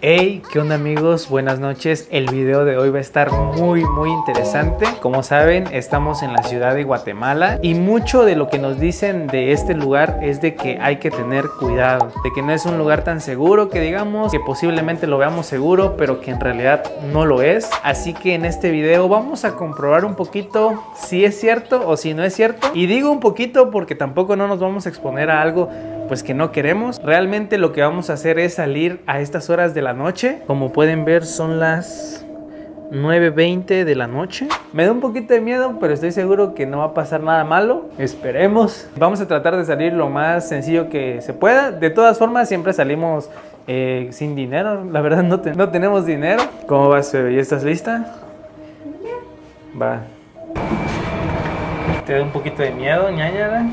Hey, ¿qué onda amigos? Buenas noches. El video de hoy va a estar muy muy interesante. Como saben, estamos en la ciudad de Guatemala y mucho de lo que nos dicen de este lugar es de que hay que tener cuidado, de que no es un lugar tan seguro que digamos, que posiblemente lo veamos seguro, pero que en realidad no lo es. Así que en este video vamos a comprobar un poquito si es cierto o si no es cierto. Y digo un poquito porque tampoco no nos vamos a exponer a algo pues que no queremos. Realmente lo que vamos a hacer es salir a estas horas de la noche. Como pueden ver son las 9.20 de la noche. Me da un poquito de miedo, pero estoy seguro que no va a pasar nada malo. Esperemos. Vamos a tratar de salir lo más sencillo que se pueda. De todas formas, siempre salimos eh, sin dinero. La verdad, no, no tenemos dinero. ¿Cómo vas, bebé? ¿Ya estás lista? Va. ¿Te da un poquito de miedo, ñañara?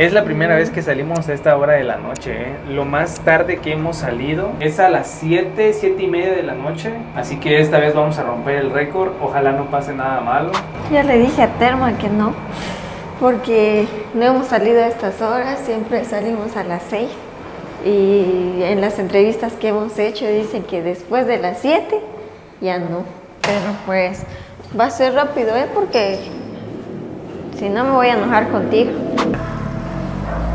Es la primera vez que salimos a esta hora de la noche. ¿eh? Lo más tarde que hemos salido es a las 7, 7 y media de la noche. Así que esta vez vamos a romper el récord. Ojalá no pase nada malo. Ya le dije a Terma que no, porque no hemos salido a estas horas, siempre salimos a las 6. Y en las entrevistas que hemos hecho dicen que después de las 7 ya no. Pero pues va a ser rápido, ¿eh? Porque si no me voy a enojar contigo.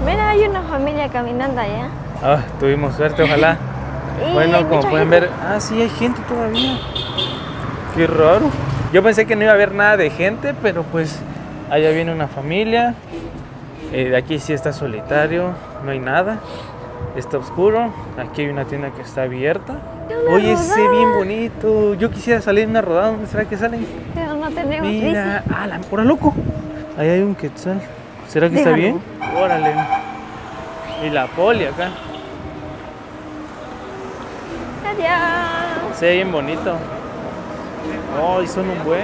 Mira, hay una familia caminando allá. Ah, tuvimos suerte, ojalá. bueno, como pueden ver, ah, sí, hay gente todavía. Qué raro. Yo pensé que no iba a haber nada de gente, pero pues allá viene una familia. Eh, de aquí sí está solitario, no hay nada. Está oscuro. Aquí hay una tienda que está abierta. Oye, se ve bien bonito. Yo quisiera salir en una rodada. ¿Dónde será que salen? Pero no tenemos Mira, ah, la pura loco. Ahí hay un quetzal. ¿Será que está bien? Órale. Y la poli acá. Adiós. Se ve bien bonito. Oh, y son un buen.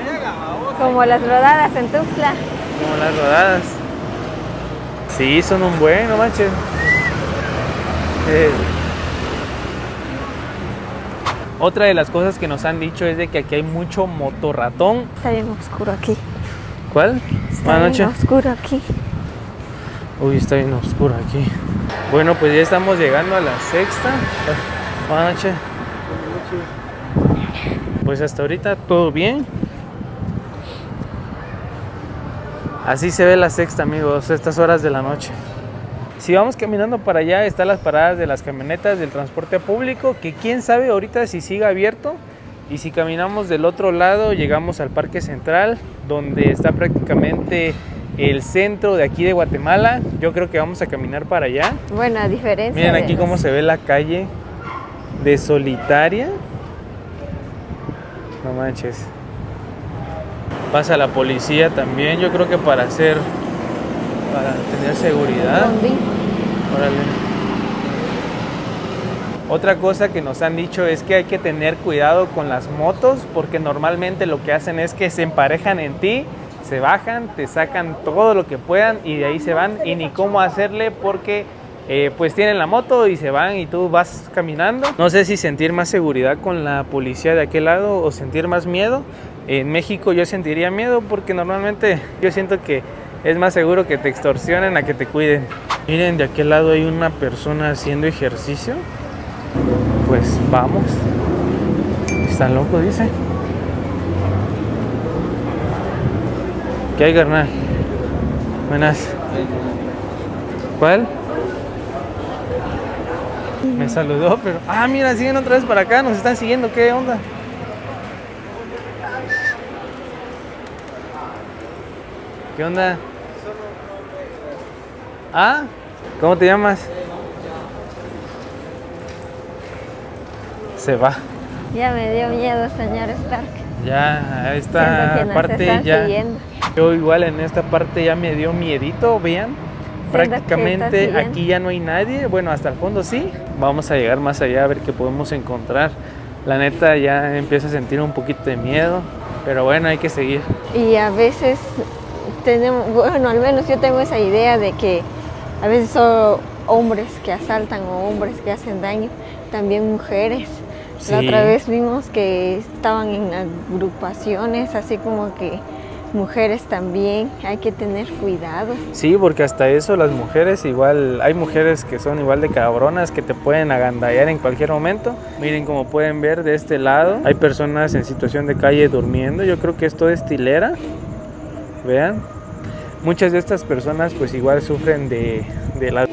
Como las rodadas en Tuxtla. Como las rodadas. Sí, son un buen, no manches. Eh. Otra de las cosas que nos han dicho es de que aquí hay mucho motorratón. Está bien oscuro aquí. ¿Cuál? Está bien oscuro aquí. Uy, está bien oscuro aquí. Bueno, pues ya estamos llegando a la sexta. Buenas noches. Pues hasta ahorita todo bien. Así se ve la sexta, amigos, estas horas de la noche. Si vamos caminando para allá, están las paradas de las camionetas del transporte público, que quién sabe ahorita si sigue abierto. Y si caminamos del otro lado, llegamos al Parque Central, donde está prácticamente el centro de aquí de Guatemala. Yo creo que vamos a caminar para allá. Bueno, a diferencia. Miren aquí cómo se ve la calle de Solitaria. No manches. Pasa la policía también, yo creo que para hacer, para tener seguridad. Órale. Otra cosa que nos han dicho es que hay que tener cuidado con las motos porque normalmente lo que hacen es que se emparejan en ti se bajan, te sacan todo lo que puedan y de ahí se van y ni cómo hacerle porque eh, pues tienen la moto y se van y tú vas caminando. No sé si sentir más seguridad con la policía de aquel lado o sentir más miedo. En México yo sentiría miedo porque normalmente yo siento que es más seguro que te extorsionen a que te cuiden. Miren, de aquel lado hay una persona haciendo ejercicio. Pues vamos. Están locos, dice. ¿Qué hay, carnal? Buenas. ¿Cuál? Me saludó, pero... Ah, mira, siguen otra vez para acá, nos están siguiendo, ¿qué onda? ¿Qué onda? ¿Ah? ¿Cómo te llamas? Se va. Ya me dio miedo, señor Stark. Ya, esta parte ya... Yo igual en esta parte ya me dio miedito, vean. Prácticamente aquí ya no hay nadie. Bueno, hasta el fondo sí. Vamos a llegar más allá a ver qué podemos encontrar. La neta ya empiezo a sentir un poquito de miedo. Pero bueno, hay que seguir. Y a veces tenemos, bueno, al menos yo tengo esa idea de que a veces son hombres que asaltan o hombres que hacen daño, también mujeres. La otra vez vimos que estaban en agrupaciones, así como que mujeres también, hay que tener cuidado. Sí, porque hasta eso las mujeres igual, hay mujeres que son igual de cabronas que te pueden agandallar en cualquier momento. Miren como pueden ver de este lado, hay personas en situación de calle durmiendo, yo creo que esto es tilera, vean. Muchas de estas personas pues igual sufren de, de la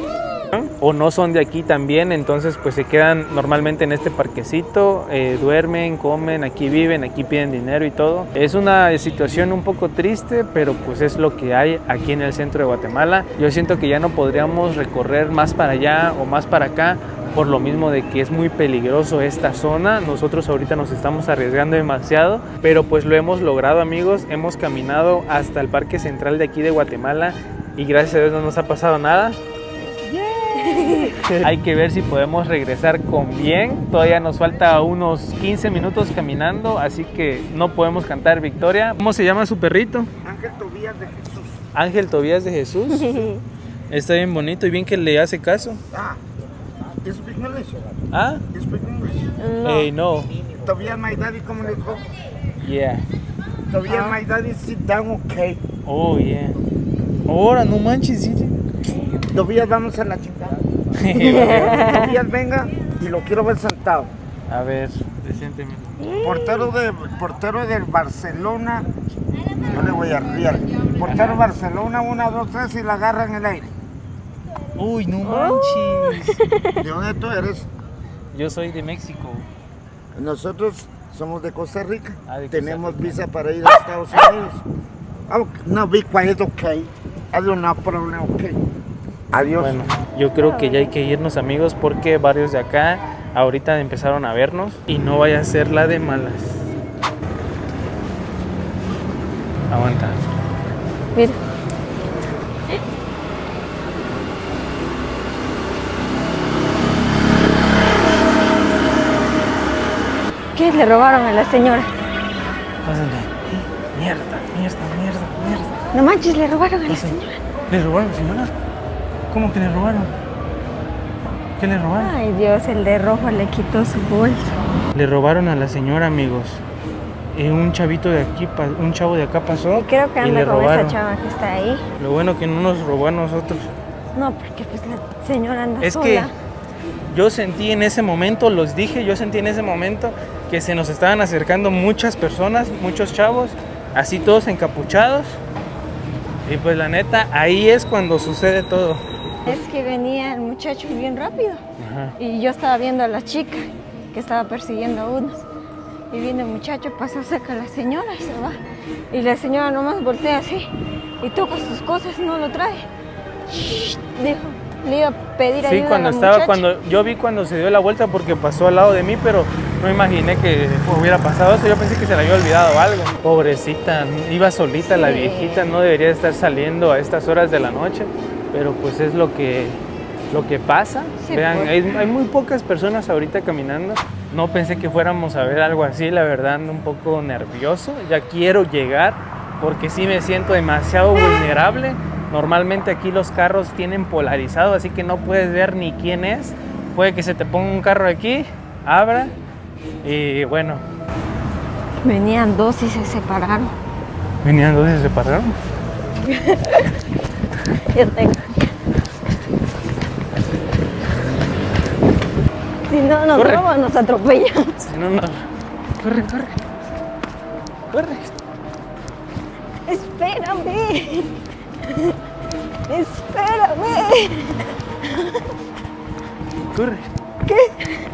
o no son de aquí también, entonces pues se quedan normalmente en este parquecito, eh, duermen, comen, aquí viven, aquí piden dinero y todo. Es una situación un poco triste, pero pues es lo que hay aquí en el centro de Guatemala. Yo siento que ya no podríamos recorrer más para allá o más para acá por lo mismo de que es muy peligroso esta zona. Nosotros ahorita nos estamos arriesgando demasiado, pero pues lo hemos logrado amigos. Hemos caminado hasta el Parque Central de aquí de Guatemala y gracias a Dios no nos ha pasado nada. Hay que ver si podemos regresar con bien. Todavía nos falta unos 15 minutos caminando, así que no podemos cantar victoria. ¿Cómo se llama su perrito? Ángel Tobías de Jesús. Ángel Tobías de Jesús. Está bien bonito y bien que le hace caso. Ah, you speak English? Ah, You speak English? No. hey, no. Tobias, my daddy, ¿cómo les go? Yeah. Tobias, my daddy, sit down, okay. Oh, yeah. Ahora, no manches, sí. Tobias, vamos a la chica. Venga, y lo quiero ver sentado. A ver, recientemente. Portero, de, portero del Barcelona, yo le voy a riar. Portero Barcelona, una, dos, tres, y la agarra en el aire. Uy, no manches. ¿De dónde tú eres? Yo soy de México. Nosotros somos de Costa Rica. Ah, de Costa Tenemos Rica. visa para ir a Estados Unidos. Oh, no, be quiet, okay. I do not problem, okay. Adiós. Bueno, yo creo que ya hay que irnos amigos porque varios de acá ahorita empezaron a vernos y no vaya a ser la de malas. Aguanta. Mira. ¿Qué le robaron a la señora? Pásale. Mierda, mierda, mierda, mierda. No manches, le robaron a la señora. ¿Le robaron, señora? ¿Cómo que le robaron? ¿Qué le robaron? Ay Dios, el de rojo le quitó su bolso. Le robaron a la señora, amigos. Eh, un chavito de aquí, un chavo de acá pasó Y creo que y le anda con robaron. esa chava que está ahí. Lo bueno que no nos robó a nosotros. No, porque pues la señora anda Es sola. que yo sentí en ese momento, los dije, yo sentí en ese momento que se nos estaban acercando muchas personas, muchos chavos, así todos encapuchados. Y pues la neta, ahí es cuando sucede todo. Es que venía el muchacho bien rápido. Ajá. Y yo estaba viendo a la chica que estaba persiguiendo a unos. Y viene el muchacho, pasó cerca a la señora y se va. Y la señora nomás voltea así y toca sus cosas y no lo trae. Dijo, le iba a pedir Sí, cuando a la estaba, muchacha. cuando yo vi cuando se dio la vuelta porque pasó al lado de mí, pero no imaginé que hubiera pasado eso. Yo pensé que se le había olvidado algo. Pobrecita, iba solita la viejita, no debería estar saliendo a estas horas de la noche, pero pues es lo que lo que pasa. Sí, Vean, pues. hay, hay muy pocas personas ahorita caminando. No pensé que fuéramos a ver algo así, la verdad, ando un poco nervioso. Ya quiero llegar porque sí me siento demasiado vulnerable. Normalmente aquí los carros tienen polarizado, así que no puedes ver ni quién es. Puede que se te ponga un carro aquí, abra y bueno, Venían dos y se separaron. venían dos y se separaron. Yo tengo. Si no nos Corre. roban, nos atropellan. Si no, no. Corre, corre. Corre. Espérame. Espérame. Corre. ¿Qué?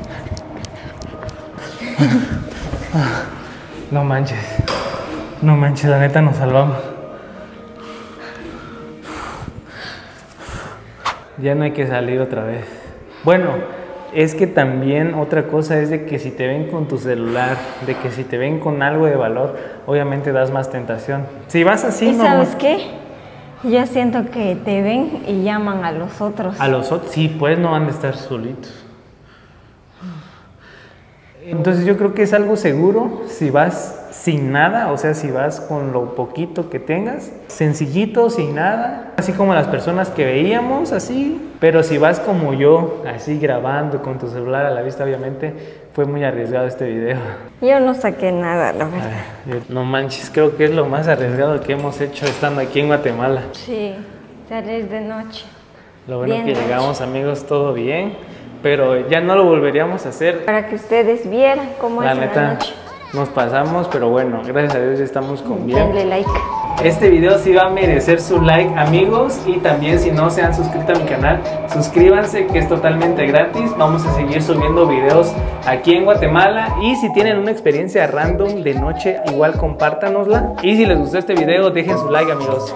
No manches. No manches, la neta nos salvamos. Ya no hay que salir otra vez. Bueno, es que también otra cosa es de que si te ven con tu celular, de que si te ven con algo de valor, obviamente das más tentación. Si vas así, ¿Y no. sabes qué? Yo siento que te ven y llaman a los otros. A los otros, sí, pues no van a estar solitos. Entonces yo creo que es algo seguro si vas sin nada, o sea, si vas con lo poquito que tengas, sencillito, sin nada, así como las personas que veíamos, así, pero si vas como yo, así grabando con tu celular a la vista, obviamente, fue muy arriesgado este video. Yo no saqué nada, la verdad. Ay, no manches, creo que es lo más arriesgado que hemos hecho estando aquí en Guatemala. Sí, salir de noche. Lo bueno Bien que noche. llegamos amigos todo bien, pero ya no lo volveríamos a hacer. Para que ustedes vieran cómo La es la neta, noche. Nos pasamos, pero bueno, gracias a Dios ya estamos con bien. Denle like. Este video sí va a merecer su like amigos y también si no se han suscrito a mi canal, suscríbanse que es totalmente gratis. Vamos a seguir subiendo videos aquí en Guatemala y si tienen una experiencia random de noche igual compártanosla. Y si les gustó este video dejen su like amigos.